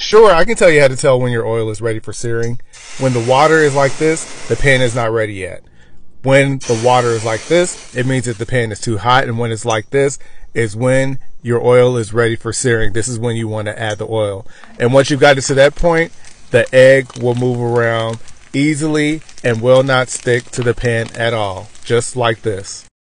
Sure, I can tell you how to tell when your oil is ready for searing. When the water is like this, the pan is not ready yet. When the water is like this, it means that the pan is too hot. And when it's like this, is when your oil is ready for searing. This is when you want to add the oil. And once you've got it to that point, the egg will move around easily and will not stick to the pan at all, just like this.